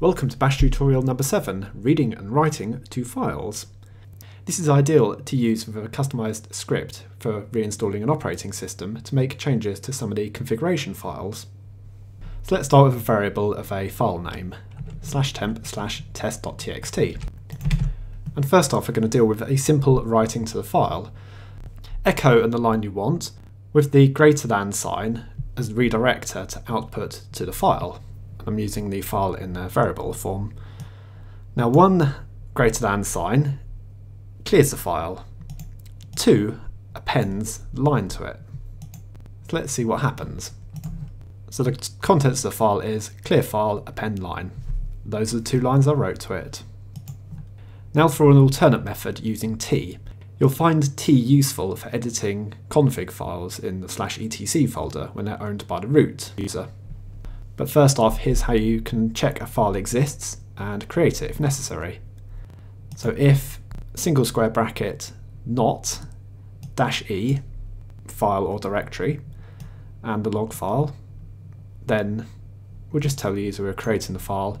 Welcome to Bash tutorial number 7, Reading and Writing to Files. This is ideal to use with a customised script for reinstalling an operating system to make changes to some of the configuration files. So let's start with a variable of a file name, slash temp slash test.txt. And first off we're going to deal with a simple writing to the file. Echo and the line you want, with the greater than sign as redirector to output to the file. I'm using the file in the variable form. Now one greater than sign clears the file. Two appends line to it. So let's see what happens. So the contents of the file is clear file append line. Those are the two lines I wrote to it. Now for an alternate method using tee. You'll find tee useful for editing config files in the slash etc folder when they're owned by the root user. But first off, here's how you can check a file exists and create it if necessary. So if single square bracket not dash e file or directory and the log file, then we'll just tell the user we're creating the file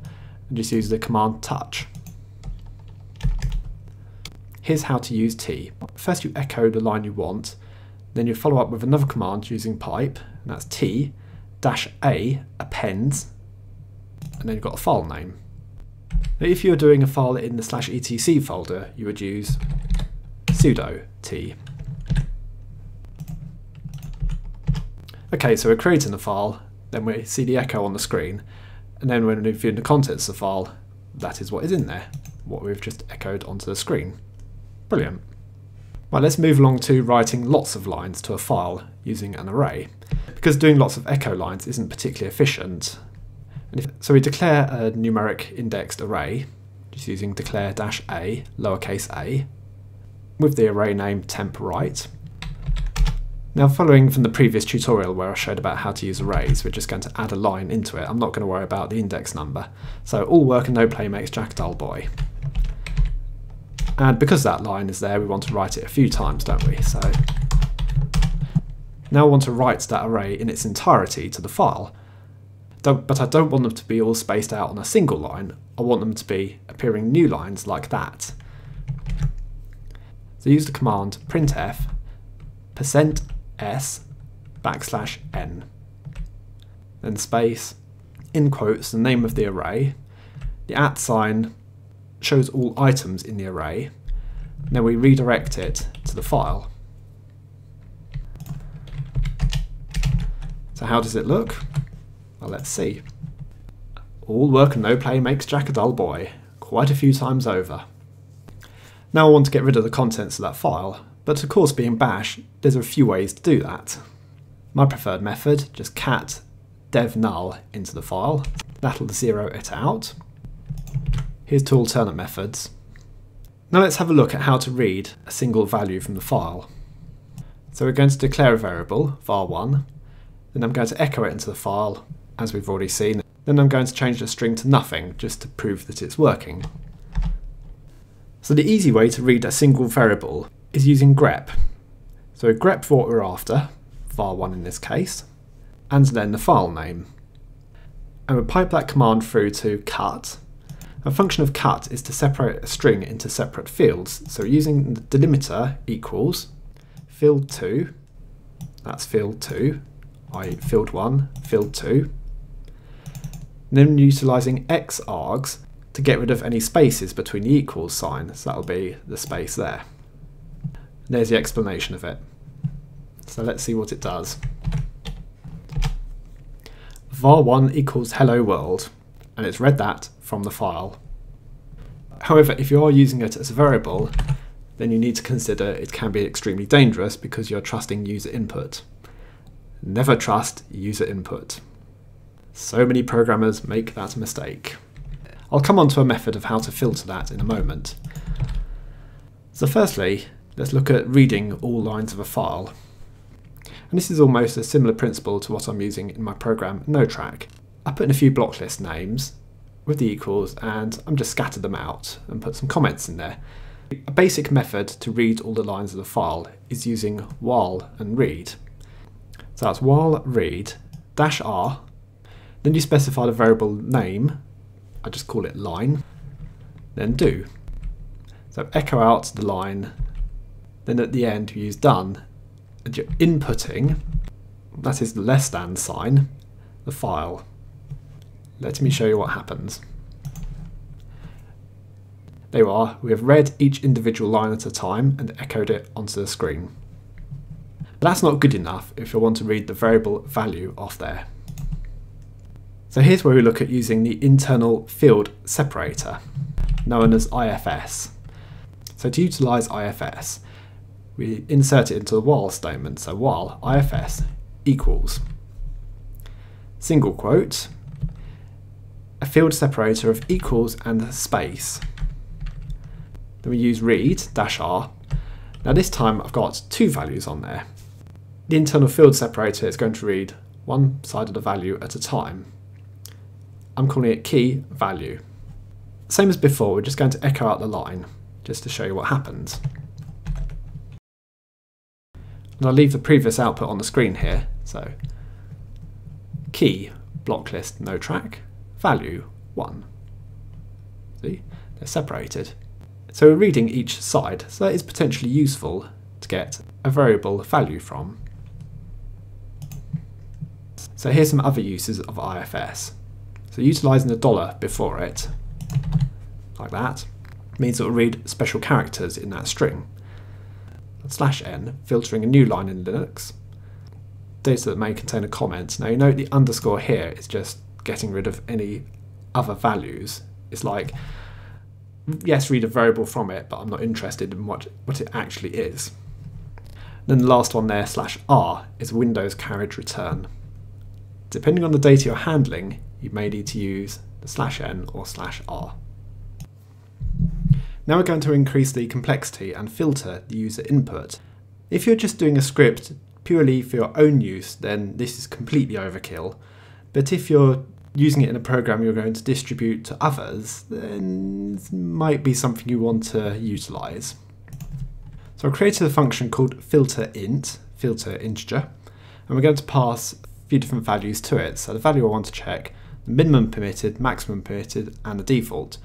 and just use the command touch. Here's how to use tee. First you echo the line you want, then you follow up with another command using pipe, and that's tee, dash A, appends, and then you've got a file name. Now if you're doing a file in the slash etc folder, you would use sudo tee. Okay, so we're creating the file, then we see the echo on the screen, and then when we view the contents of the file, that is what is in there, what we've just echoed onto the screen. Brilliant. Right, let's move along to writing lots of lines to a file using an array. Because doing lots of echo lines isn't particularly efficient, if, so we declare a numeric indexed array, just using declare dash a, lowercase a, with the array name temp write. Now following from the previous tutorial where I showed about how to use arrays, we're just going to add a line into it. I'm not going to worry about the index number. So all work and no play makes Jack dull boy. And because that line is there, we want to write it a few times, don't we? So now I want to write that array in its entirety to the file. But I don't want them to be all spaced out on a single line. I want them to be appearing new lines like that. So use the command printf percent %s backslash n. Then space, in quotes, the name of the array. The at sign shows all items in the array. Then we redirect it to the file. So how does it look? Well, let's see. All work and no play makes Jack a dull boy, quite a few times over. Now I want to get rid of the contents of that file, but of course being bash, there's a few ways to do that. My preferred method, just cat dev null into the file. That'll zero it out. Here's two alternate methods. Now let's have a look at how to read a single value from the file. So we're going to declare a variable, var1, then I'm going to echo it into the file, as we've already seen. Then I'm going to change the string to nothing, just to prove that it's working. So the easy way to read a single variable is using grep. So grep for what we're after, var1 in this case, and then the file name. And we pipe that command through to cut. A function of cut is to separate a string into separate fields. So using the delimiter equals field2, that's field2, I field 1, field 2. And then utilising xargs to get rid of any spaces between the equals sign, so that'll be the space there. And there's the explanation of it. So let's see what it does. var1 equals hello world, and it's read that from the file. However, if you are using it as a variable, then you need to consider it can be extremely dangerous because you're trusting user input. Never trust user input. So many programmers make that mistake. I'll come on to a method of how to filter that in a moment. So firstly, let's look at reading all lines of a file. And this is almost a similar principle to what I'm using in my program NoTrack. I put in a few block list names with the equals and I'm just scattered them out and put some comments in there. A basic method to read all the lines of the file is using while and read. So that's while read dash r, then you specify the variable name I just call it line, then do. So echo out the line, then at the end you use done, and you're inputting, that is the less than sign, the file. Let me show you what happens. There you are, we have read each individual line at a time and echoed it onto the screen. But that's not good enough if you want to read the variable value off there. So here's where we look at using the internal field separator, known as IFS. So to utilise IFS, we insert it into the while statement. So while IFS equals single quote, a field separator of equals and space. Then we use read dash r. Now this time I've got two values on there. The internal field separator is going to read one side of the value at a time. I'm calling it key value. Same as before, we're just going to echo out the line just to show you what happens. And I'll leave the previous output on the screen here. So key, block list, no track, value, 1. See, they're separated. So we're reading each side, so that is potentially useful to get a variable value from. So here's some other uses of IFS. So utilising the dollar before it, like that, means it will read special characters in that string. Slash n, filtering a new line in Linux. Data that may contain a comment. Now you note the underscore here is just getting rid of any other values. It's like, yes, read a variable from it, but I'm not interested in what, what it actually is. Then the last one there, slash r, is Windows carriage return. Depending on the data you're handling, you may need to use the slash n or slash r. Now we're going to increase the complexity and filter the user input. If you're just doing a script purely for your own use, then this is completely overkill. But if you're using it in a program you're going to distribute to others, then it might be something you want to utilize. So I've created a function called filter int, filter integer, and we're going to pass few different values to it. So the value I want to check, the minimum permitted, maximum permitted, and the default.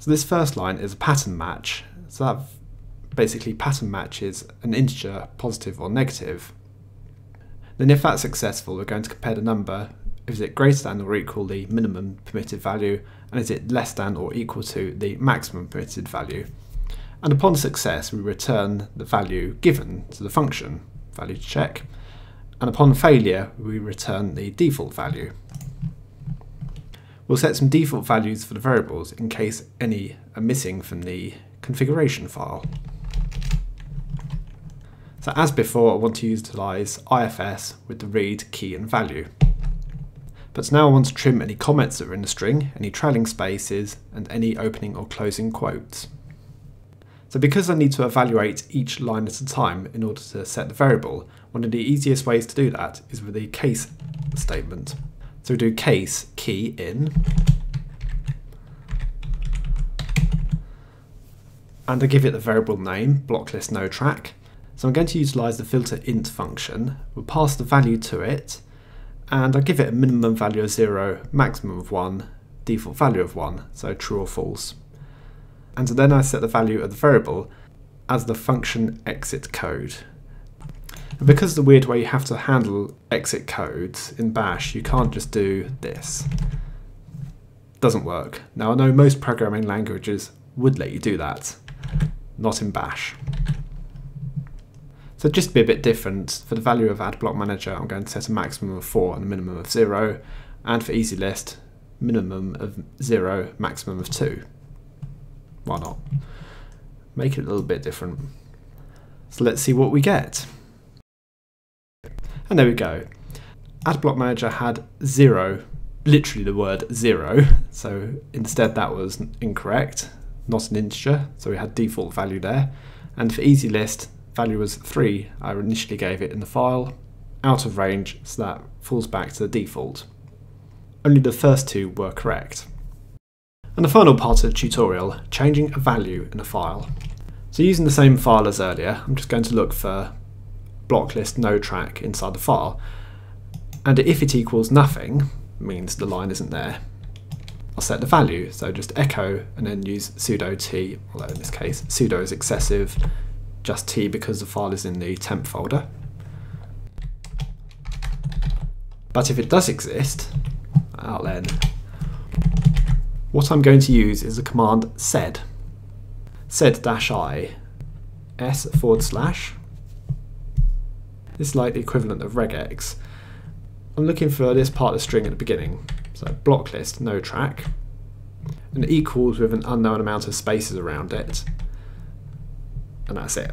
So this first line is a pattern match. So that basically pattern matches an integer, positive or negative. Then if that's successful, we're going to compare the number. Is it greater than or equal the minimum permitted value? And is it less than or equal to the maximum permitted value? And upon success, we return the value given to the function, value to check. And upon failure, we return the default value. We'll set some default values for the variables in case any are missing from the configuration file. So as before, I want to utilise IFS with the read key and value. But now I want to trim any comments that are in the string, any trailing spaces, and any opening or closing quotes. So because I need to evaluate each line at a time in order to set the variable, one of the easiest ways to do that is with the case statement. So we do case key in. And I give it the variable name, blocklist no track. So I'm going to utilise the filter int function. We'll pass the value to it, and I give it a minimum value of 0, maximum of 1, default value of 1, so true or false. And then I set the value of the variable as the function exit code. And because the weird way you have to handle exit codes in Bash, you can't just do this. Doesn't work. Now I know most programming languages would let you do that, not in Bash. So just to be a bit different, for the value of add block manager, I'm going to set a maximum of 4 and a minimum of 0, and for easy list, minimum of 0, maximum of 2. Why not? Make it a little bit different. So let's see what we get. And there we go. AdBlock Manager had zero, literally the word zero, so instead that was incorrect, not an integer, so we had default value there. And for easy list, value was 3, I initially gave it in the file, out of range, so that falls back to the default. Only the first two were correct. And the final part of the tutorial, changing a value in a file. So using the same file as earlier, I'm just going to look for block list no track inside the file. And if it equals nothing, means the line isn't there. I'll set the value, so just echo and then use sudo tee, although in this case sudo is excessive, just tee because the file is in the temp folder. But if it does exist, I'll then, what I'm going to use is the command sed, sed-i, s forward slash, this is like the equivalent of regex. I'm looking for this part of the string at the beginning, so block list, no track, and equals with an unknown amount of spaces around it, and that's it.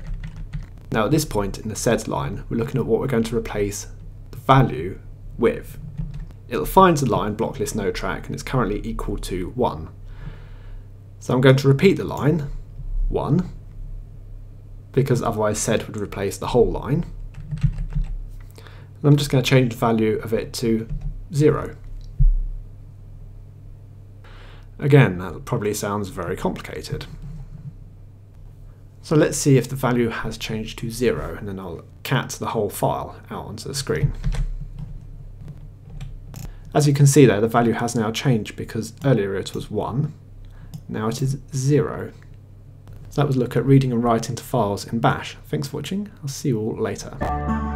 Now at this point in the sed line, we're looking at what we're going to replace the value with. It'll find the line block list no track and it's currently equal to 1. So I'm going to repeat the line, 1, because otherwise sed would replace the whole line. And I'm just going to change the value of it to 0. Again, that probably sounds very complicated. So let's see if the value has changed to 0, and then I'll cat the whole file out onto the screen. As you can see there, the value has now changed because earlier it was 1, now it is 0. So that was a look at reading and writing to files in Bash. Thanks for watching, I'll see you all later.